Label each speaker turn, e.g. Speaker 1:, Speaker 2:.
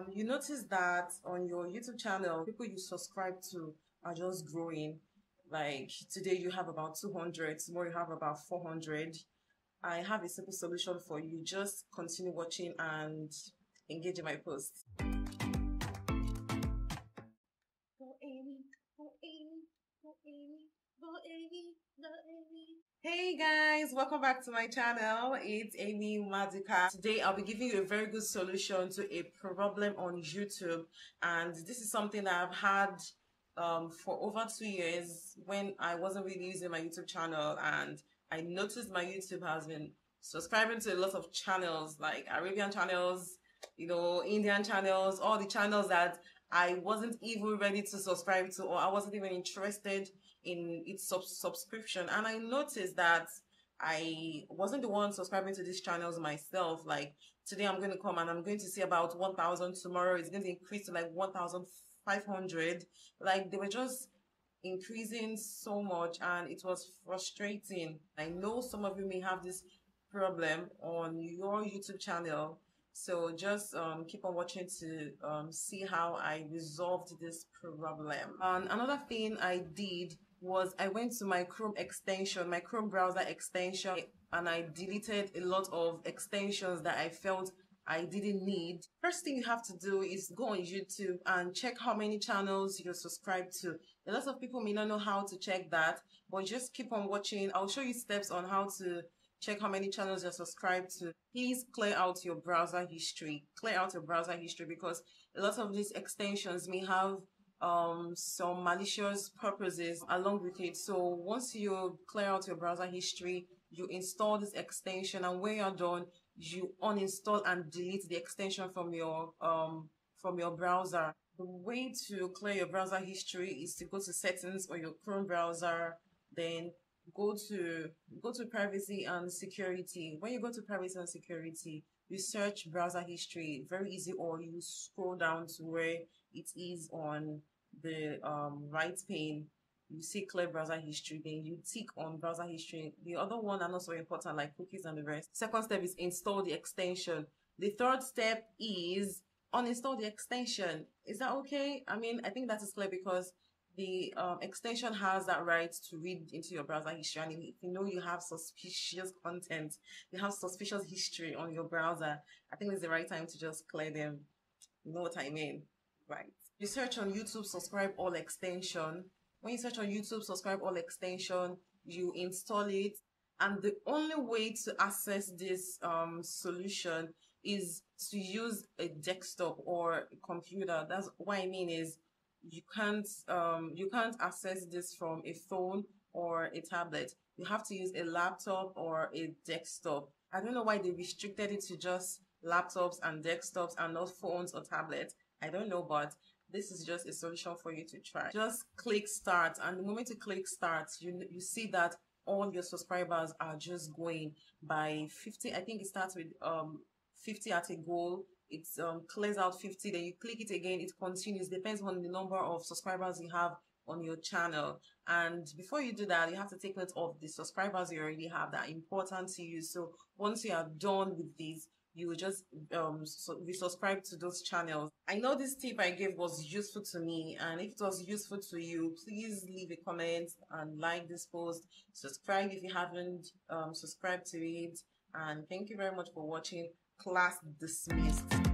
Speaker 1: Um, you notice that on your YouTube channel, people you subscribe to are just growing. Like today you have about 200, tomorrow you have about 400. I have a simple solution for you. Just continue watching and engage in my posts. Hey guys, welcome back to my channel. It's Amy Maduka. Today I'll be giving you a very good solution to a problem on YouTube and this is something that I've had um, for over two years when I wasn't really using my YouTube channel and I noticed my YouTube has been subscribing to a lot of channels like Arabian channels, you know, Indian channels, all the channels that I wasn't even ready to subscribe to or I wasn't even interested in its sub- subscription. And I noticed that I wasn't the one subscribing to these channels myself. Like today I'm going to come and I'm going to see about 1000 tomorrow. It's going to increase to like 1500. Like they were just increasing so much and it was frustrating. I know some of you may have this problem on your YouTube channel so just um, keep on watching to um, see how I resolved this problem. And another thing I did was I went to my Chrome extension, my Chrome browser extension, and I deleted a lot of extensions that I felt I didn't need. First thing you have to do is go on YouTube and check how many channels you're subscribed to. A lot of people may not know how to check that, but just keep on watching. I'll show you steps on how to check how many channels you're subscribed to. Please clear out your browser history. Clear out your browser history because a lot of these extensions may have um, some malicious purposes along with it. So once you clear out your browser history, you install this extension and when you're done, you uninstall and delete the extension from your um, from your browser. The way to clear your browser history is to go to settings on your Chrome browser, then go to go to privacy and security. When you go to privacy and security, you search browser history, very easy, or you scroll down to where it is on the um, right pane. You see clear browser history, then you tick on browser history. The other one are not so important, like cookies and the rest. Second step is install the extension. The third step is uninstall the extension. Is that okay? I mean, I think that is clear because the um, extension has that right to read into your browser history. And if you know you have suspicious content, you have suspicious history on your browser, I think it's the right time to just clear them. You know what I mean? Right. You search on YouTube subscribe all extension. When you search on YouTube subscribe all extension, you install it. And the only way to access this um, solution is to use a desktop or a computer. That's what I mean is you can't um, you can't access this from a phone or a tablet. You have to use a laptop or a desktop. I don't know why they restricted it to just laptops and desktops and not phones or tablets. I don't know, but this is just a solution for you to try. Just click start, and the moment you click start, you you see that all your subscribers are just going by 50. I think it starts with um 50 at a goal it um, clears out 50 then you click it again it continues depends on the number of subscribers you have on your channel. And before you do that you have to take note of the subscribers you already have that are important to you. So once you are done with these you will just um so resubscribe to those channels. I know this tip i gave was useful to me and if it was useful to you please leave a comment and like this post. Subscribe if you haven't um subscribed to it. And thank you very much for watching class dismissed